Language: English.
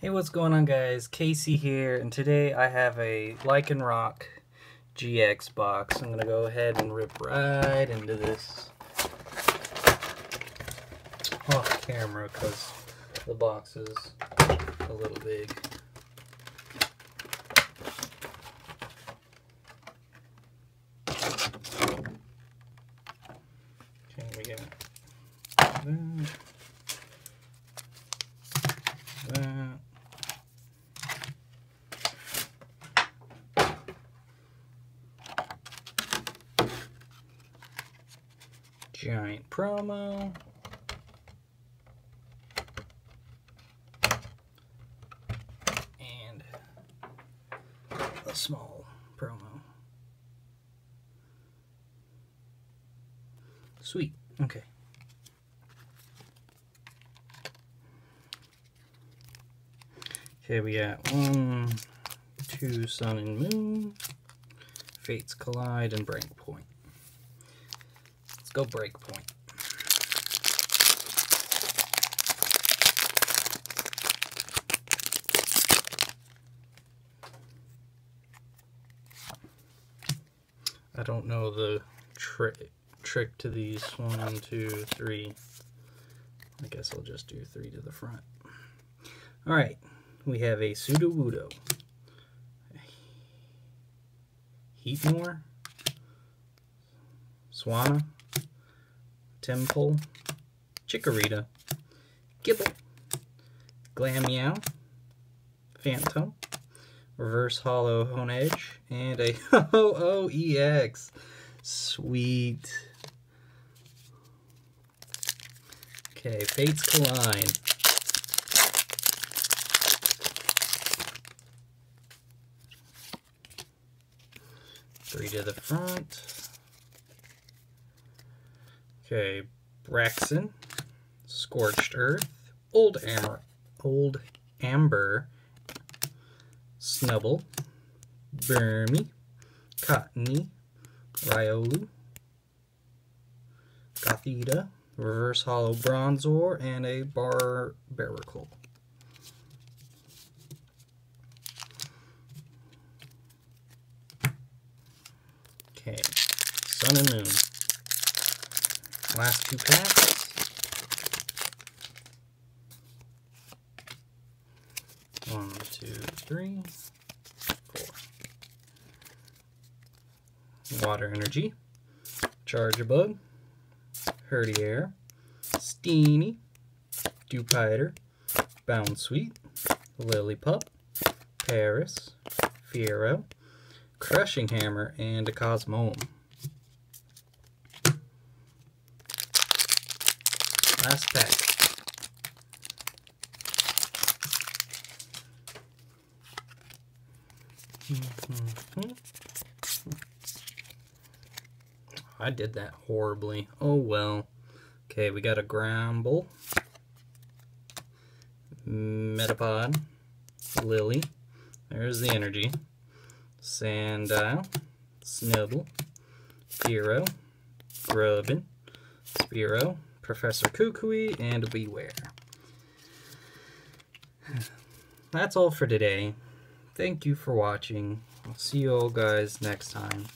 Hey, what's going on guys? Kacey here, and today I have a Lycanroc GX box. I'm gonna go ahead and rip right into this off camera because the box is a little big. Okay, we got that, that. Giant promo. And a small promo. Sweet. Okay. Okay, we got one, two, sun and moon, fates collide, and breakpoint. Let's go breakpoint. I don't know the trick trick to these. One, two, three. I guess I'll just do three to the front. All right, we have a Sudowoodo, Heatmor, Swanna, Tympole, Chikorita, Gible, Glameow, Phantom, Reverse Holo Honedge, and a Ho-Oh-EX. Sweet. Okay, Fates Collide. Three to the front. Okay, Braixen, Scorched Earth, Old Amber, Old Amber, Snubbull, Burmy, Cottonee, Riolu, Gothita, Reverse Holo Bronzor, and a Bar Barracle. Okay, Sun and Moon. Last two packs. One, two, three, four. Water Energy, Charjabug. Herdier, Steenee, Dewpider, Bounsweet, Lillipup, Paris, Fiero, Crushing Hammer, and a Cosmoem. Last pack. Hmm. I did that horribly. Oh well. Okay, we got a Granbull, Metapod, Lillie. There's the energy. Sandile, Snubbull, Fearow, Grubbin, Spearow, Professor Kukui, and Bewear. That's all for today. Thank you for watching. I'll see you all guys next time.